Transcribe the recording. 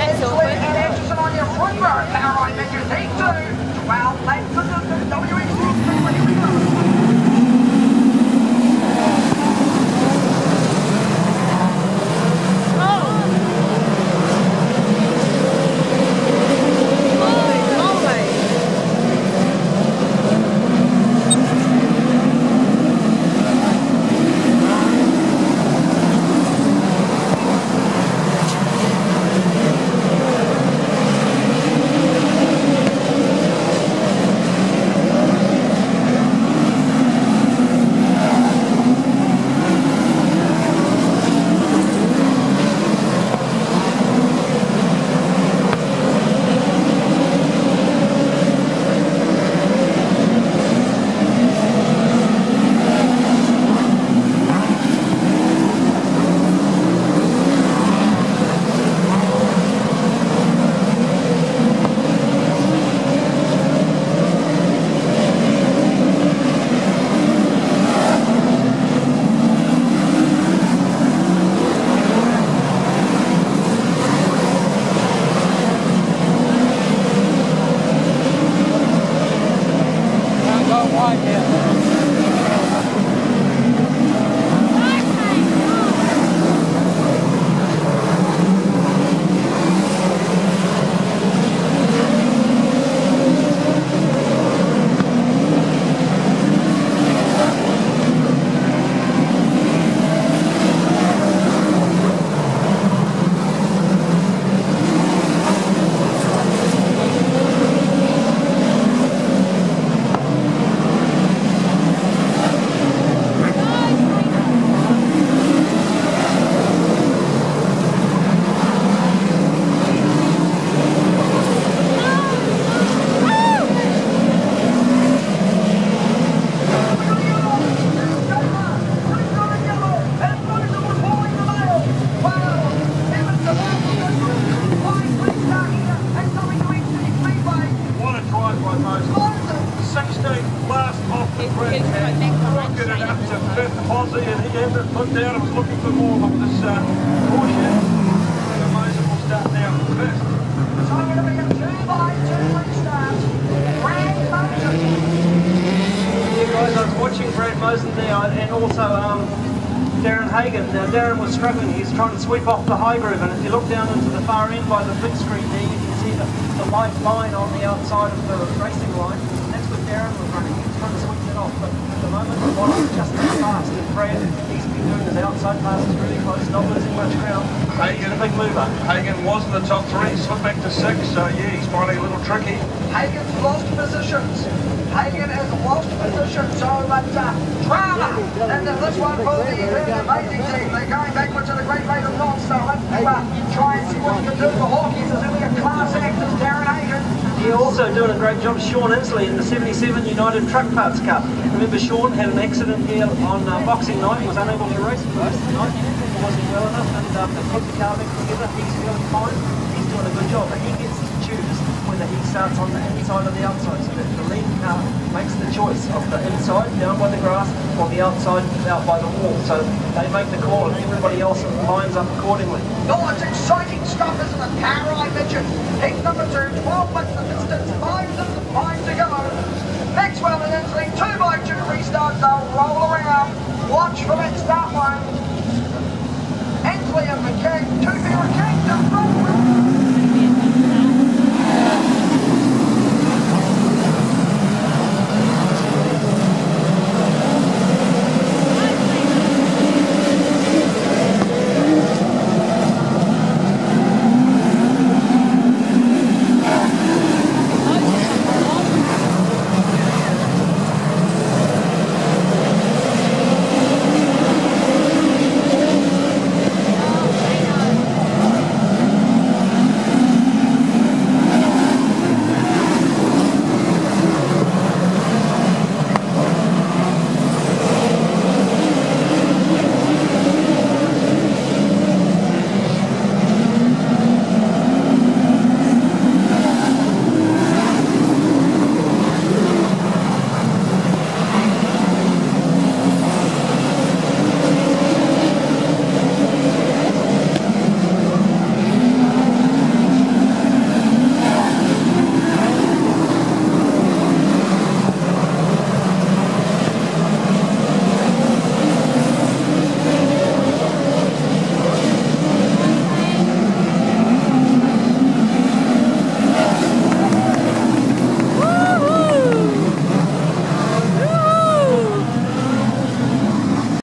That's Inslee awkward. and Anderson on your front row. Power Midget Heat 2. 12 lengths of the WX. Here we go. Can't go and rocketed it up to fifth Aussie and he looking for more of Porsche. So Moses will start now fifth. Yeah, guys, I was watching Brad and also Daren. Now, Daren was struggling. He's trying to sweep off the high groove, and if you look down into the far end by the big screen there, you can see the, the line on the outside of the racing line. That's where Daren was running. To sweep it off, but at the moment, the bottom is just too fast. And Brad, he's been doing his outside passes really close, not losing much ground. He's a big mover. Hagan was in the top three, slipped back to six, so yeah, he's finding a little tricky. Hagan's lost positions. Hagan has lost positions, so but uh, drama. And this one for the, the amazing team. They're going backwards at a great rate of knots, so let's uh, try and see what he can do for Hawkins. There's only a class act as Daren Hagan. You're also doing a great job, Sean Inslee, in the 77 United Truck Parts Cup. Remember, Sean had an accident here on uh, Boxing Night, was unable to race the night, wasn't well enough, and put the car back together. He's feeling fine. He's doing a good job, and he gets to choose whether he starts on the inside or the outside. So that the lead car makes the choice of the inside, down by the grass, or the outside, out by the wall. So they make the call, and everybody else lines up accordingly. Oh, it's exciting stuff, isn't it? Power I mentioned. Heat number two, 12 minutes the distance, five to, to go. Maxwell and Inslee, two by two restart, they'll roll around. Watch for that start line. Inslee and McKay, two for McKay,